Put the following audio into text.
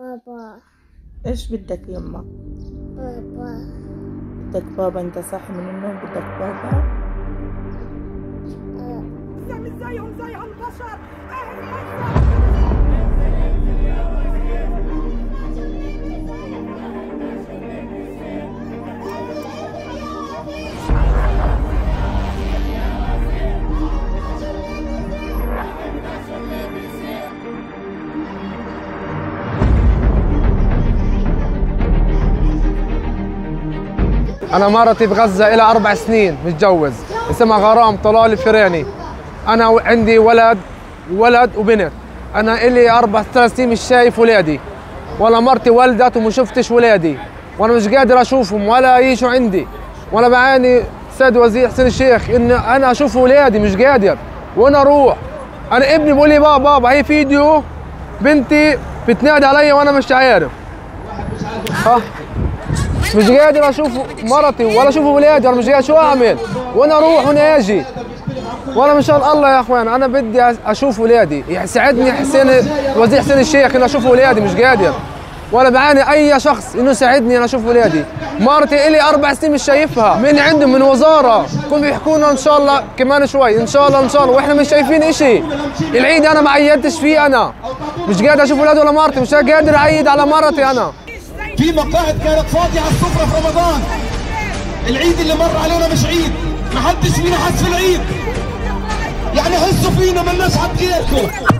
بابا. إيش بدك يما بابا. بدك بابا أنت صاحي من النوم بدك بابا؟ آه. مش زيهم زي هالبشر أنا مرتي بغزه لها أربع سنين متجوز. اسمها غرام طلال الفريني. أنا و- عندي ولد ولد وبنت. أنا إلي أربع ثلاث سنين مش شايف ولادي. ولا مرتي ولدت وما شفتش ولادي. وأنا مش قادر أشوفهم ولا يعيشوا عندي. وأنا بعاني سيد وزير حسين الشيخ إن أنا أشوف ولادي مش قادر. وأنا أروح. أنا ابني بيقول لي بابا بابا هي فيديو بنتي بتنادي علي وأنا مش عارف. ها؟ مش قادر أشوف مرتي ولا أشوف اولادي أنا مش قادر. شو أعمل؟ وأنا أروح وأنا أجي. وأنا من شاء الله يا أخوان أنا بدي أشوف اولادي يساعدني حسين وزير حسين الشيخ اني أشوف اولادي مش قادر. ولا بعاني أي شخص إنه يساعدني أنا أشوف اولادي مرتي إلي أربع سنين مش شايفها. من عندهم من وزارة. كل بيحكوا لنا إن شاء الله كمان شوي. إن شاء الله إن شاء الله. وإحنا مش شايفين إشي. العيد أنا ما عيدتش فيه أنا. مش قادر أشوف اولادي ولا مرتي. مش قادر أعيد على مرتي أنا. في مقاعد كانت فاضية على السفرة في رمضان. العيد اللي مر علينا مش عيد. ما حدش فينا حس في العيد يعني حسوا فينا ملناش حد غيركم.